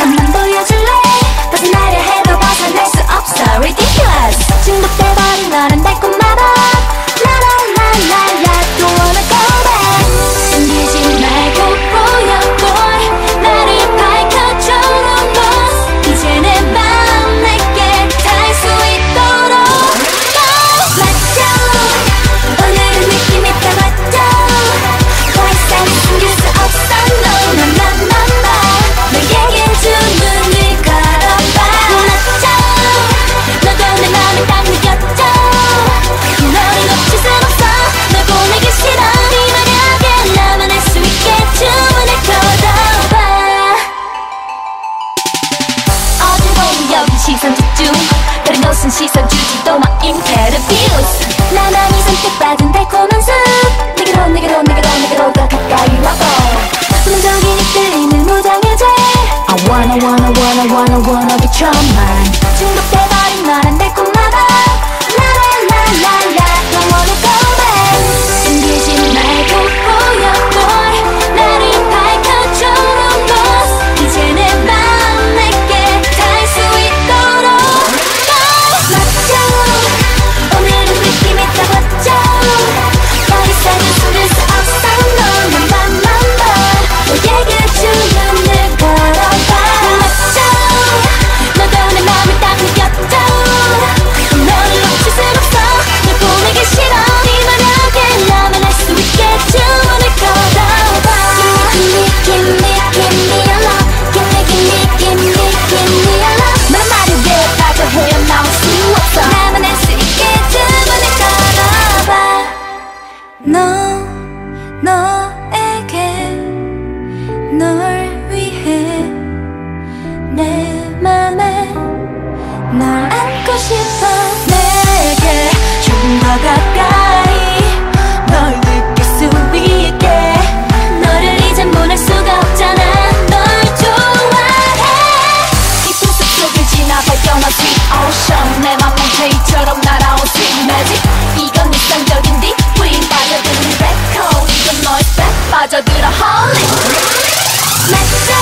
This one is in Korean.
I remember your 시선 집중. 다른 것은 시선 주지도 마 임페르비우스 나만이 선택받은 달콤한 사 널 위해 내 맘에 널 안고 싶어. 내게 좀 더 가까이 널 느낄 수 있게. 너를 이젠 보낼 수가 없잖아. 널 좋아해. 깊은 숲속을 지나 발견한 Sweet Ocean 내 맘은 페이처럼 날아온 Sweet Magic 이건 일상적인 디 우린 빠져드는 레코 이건 너의 백 빠져들어 Holy Let's go.